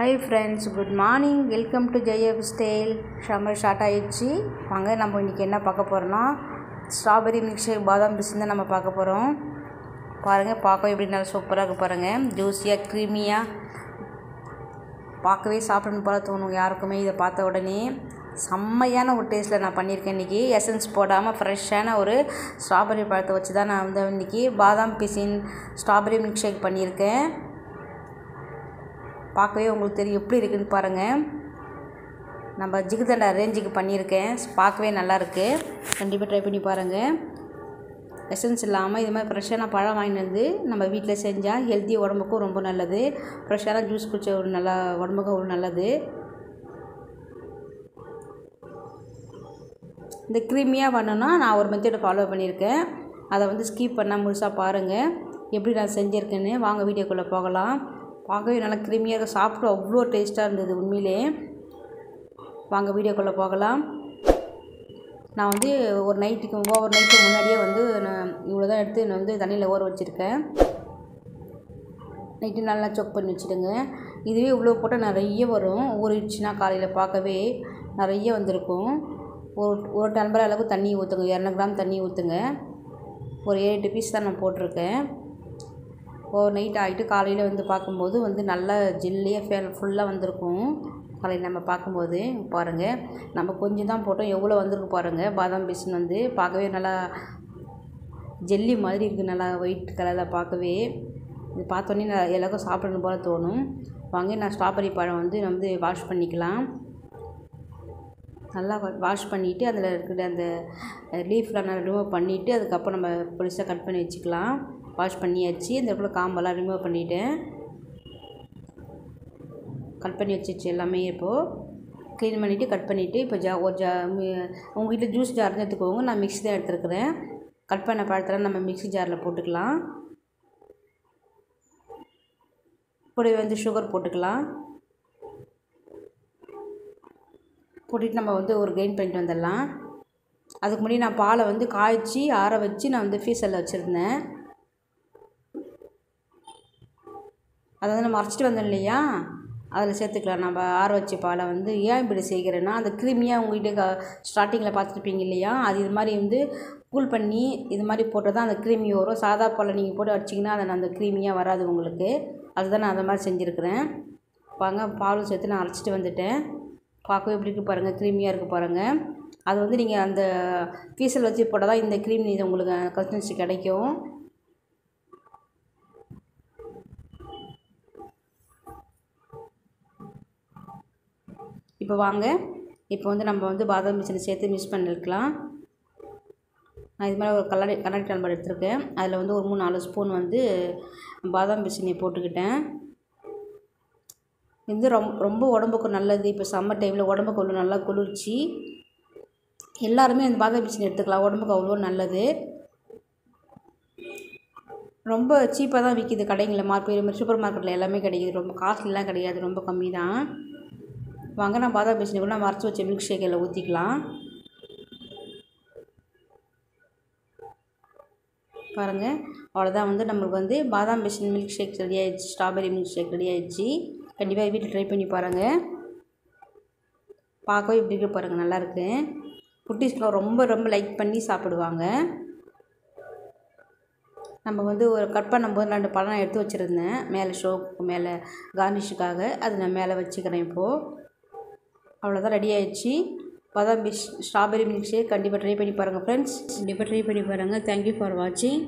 Hi friends good morning welcome to ஜெயப் style summer start ஆகிடுச்சு வாங்க நம்ம இன்றைக்கி என்ன பார்க்க போகிறோன்னா ஸ்ட்ராபெரி மில்க் ஷேக் பாதாம் பிசின் தான் நம்ம பார்க்க போகிறோம் பாருங்கள் பார்க்க எப்படி நல்லா சூப்பராக இருக்குது பாருங்கள் ஜூஸியாக க்ரீமியாக பார்க்கவே சாப்பிடணும் போல தோணும். யாருக்குமே இதை பார்த்த உடனே செம்மையான ஒரு டேஸ்ட்டில் நான் பண்ணியிருக்கேன் இன்றைக்கி எசன்ஸ் போடாமல் ஃப்ரெஷ்ஷான ஒரு ஸ்ட்ராபெரி பழத்தை வச்சு தான் நான் வந்து இன்றைக்கி பாதாம் பிசின் ஸ்ட்ராபெரி மில்க் ஷேக் பண்ணியிருக்கேன். பார்க்கவே உங்களுக்கு தெரியும். எப்படி இருக்குன்னு பாருங்கள் நம்ம ஜிகுதண்டா ரேஞ்சுக்கு பண்ணியிருக்கேன். பார்க்கவே நல்லாயிருக்கு கண்டிப்பாக ட்ரை பண்ணி பாருங்கள் எசன்ஸ் இல்லாமல் இது மாதிரி ஃப்ரெஷ்ஷான பழம் வாங்கிட்டு வந்து நம்ம வீட்டில் செஞ்சால் ஹெல்த்தி உடம்புக்கும் ரொம்ப நல்லது. ஃப்ரெஷ்ஷான ஜூஸ் குடிச்ச ஒரு நல்லா உடம்புக்கும் ஒரு நல்லது. இந்த க்ரீமியாக பண்ணணும்னா நான் ஒரு மெத்தடை ஃபாலோ பண்ணியிருக்கேன். அதை வந்து ஸ்கிப் பண்ணால் முழுசாக பாருங்கள் எப்படி நான் செஞ்சுருக்கேன்னு வாங்க வீடியோக்குள்ளே போகலாம். பார்க்கவே நல்லா கிருமியாக சாப்பிட்டு அவ்வளோ டேஸ்ட்டாக இருந்தது உண்மையிலே. வாங்க வீடியோக்குள்ளே போகலாம். நான் வந்து ஒரு நைட்டுக்கு ஓவர் நைட்டுக்கு முன்னாடியே வந்து நான் இவ்வளோ தான் எடுத்து நான் வந்து தண்ணியில் ஊற வச்சுருக்கேன். நைட்டு நல்லா சொக் பண்ணி வச்சுடுங்க. இதுவே இவ்வளோ போட்டால் நிறைய வரும். ஊறிடுச்சுன்னா காலையில் பார்க்கவே நிறைய வந்திருக்கும். ஒரு ஒரு டம்பர் அளவு தண்ணி ஊற்றுங்க இரநூறு கிராம் தண்ணி ஊற்றுங்க ஒரு ஏழு எட்டு பீஸ் தான் நான் போட்டிருக்கேன். ஓவர் நைட் ஆகிட்டு காலையில் வந்து பார்க்கும்போது வந்து நல்லா ஜில்லியாக ஃபே ஃபுல்லாக வந்திருக்கும். காலையில் நம்ம பார்க்கும்போது பாருங்கள் நம்ம கொஞ்சம் தான் போட்டோம். எவ்வளோ வந்திருக்கு பாருங்கள் பாதாம் பீஸ்னு வந்து பார்க்கவே நல்லா ஜெல்லி மாதிரி இருக்குது நல்லா ஒயிட் கலரில் பார்க்கவே. இது பார்த்தோன்னே நான் எல்லாருக்கும் சாப்பிடணும் போல் தோணும். வாங்க நான் ஸ்ட்ராபெரி பழம் வந்து வந்து வாஷ் பண்ணிக்கலாம். நல்லா வாஷ் பண்ணிவிட்டு அதில் இருக்கிற அந்த லீஃப்லாம் நல்லா ரிமூவ் பண்ணிவிட்டு அதுக்கப்புறம் நம்ம பொலிசாக கட் பண்ணி வச்சுக்கலாம். வாஷ் பண்ணியாச்சு. இந்த இடத்துல காம்பெல்லாம் ரிமூவ் பண்ணிவிட்டேன் கட் பண்ணி வச்சிச்சு எல்லாமே இப்போது க்ளீன் பண்ணிவிட்டு கட் பண்ணிவிட்டு இப்போ ஜா ஒரு ஜா உங்கள் வீட்டில் ஜூஸ் ஜார் எடுத்துக்கோங்க. நான் மிக்ஸி தான் எடுத்துருக்குறேன். கட் பண்ண பழத்தில் நம்ம மிக்ஸி ஜாரில் போட்டுக்கலாம். இப்படி வந்து சுகர் போட்டுக்கலாம். போட்டுட்டு நம்ம வந்து ஒரு கிரைண்ட் பண்ணிட்டு வந்துடலாம். அதுக்கு முன்னாடி நான் பாலை வந்து காய்ச்சி ஆற வச்சு நான் வந்து ஃபீஸரில் வச்சுருந்தேன். அதை வந்து நம்ம அரைச்சிட்டு வந்தோம் இல்லையா? அதில் சேர்த்துக்கலாம். நம்ம ஆற வச்ச பாலை வந்து ஏன் இப்படி செய்கிறேன்னா அந்த கிருமியாக உங்கள்கிட்ட ஸ்டார்டிங்கில் பார்த்துருப்பீங்க இல்லையா? அது இது மாதிரி வந்து கூல் பண்ணி இது மாதிரி போட்டால் தான் அந்த கிருமி வரும். சாதா பாலை நீங்கள் போட்டு அடிச்சிங்கன்னா அது அந்த கிருமியாக வராது உங்களுக்கு. அதுதான் நான் அந்த மாதிரி செஞ்சுருக்கிறேன். பாருங்க பாலும் சேர்த்து நான் அரைச்சிட்டு வந்துட்டேன். பார்க்கவே எப்படி இருக்குது பாருங்கள் கிருமியாக இருக்குது பாருங்கள் அது வந்து நீங்கள் அந்த பீசல் வச்சு போட்டால் தான் இந்த க்ரீம் இது உங்களுக்கு கன்சிஸ்டன்சி கிடைக்கும். இப்போ வாங்க. இப்போ வந்து நம்ம வந்து பாதாம் மிஷினை சேர்த்து மிக்ஸ் பண்ணிருக்கலாம். நான் இது மாதிரி ஒரு கல்லடை கண்ணாடி டம்ளர் எடுத்திருக்கேன். அதில் வந்து ஒரு மூணு நாலு ஸ்பூன் வந்து பாதாம் பிசினை போட்டுக்கிட்டேன். இது ரொம்ப ரொம்ப உடம்புக்கு நல்லது. இப்போ சம்மர் டைமில் உடம்புக்கு அவ்வளோ நல்லா குளிர்ச்சி. எல்லாருமே அந்த பாதாம் பிசினி எடுத்துக்கலாம். உடம்புக்கு அவ்வளோ நல்லது. ரொம்ப சீப்பாக தான் விற்கிது கடைங்களில் மார்க்கெட் சூப்பர் மார்க்கெட்டில் எல்லாமே கிடைக்கிது. ரொம்ப காஸ்ட்லிலாம் கிடையாது. ரொம்ப கம்மி தான் வாங்க நான் பாதாம் பேசினி கூட நம்ம அரைச்சி வச்ச மில்க் ஷேக்கில் ஊற்றிக்கலாம் பாருங்கள் அவ்வளோதான் வந்து நம்மளுக்கு வந்து பாதாம் பேஷன் மில்க் ஷேக் ரெடி ஆகிடுச்சு ஸ்ட்ராபெரி மில்க் ஷேக் ரெடி ஆகிடுச்சு கண்டிப்பாக வீட்டில் ட்ரை பண்ணி பாருங்கள் பார்க்கவே இப்படி இருக்க பாருங்கள் நல்லாயிருக்கு குட்டீஸ்லாம் ரொம்ப ரொம்ப லைக் பண்ணி சாப்பிடுவாங்க. நம்ம வந்து ஒரு கட் பண்ணும்போது ரெண்டு பழம் எடுத்து வச்சுருந்தேன். மேலே ஷோக்கு மேலே கார்னிஷுக்காக அது நான் மேலே வச்சுக்கிறேன் இப்போது அவ்வளோதான் ரெடி ஆயிடுச்சு. பாதாம் பிஷ் ஸ்ட்ராபெரி மில்க் ஷேக் கண்டிப்பாக ட்ரை பண்ணி பாருங்கள் ஃப்ரெண்ட்ஸ் கண்டிப்பாக ட்ரை பண்ணி பாருங்கள் தேங்க்யூ ஃபார் வாட்சிங்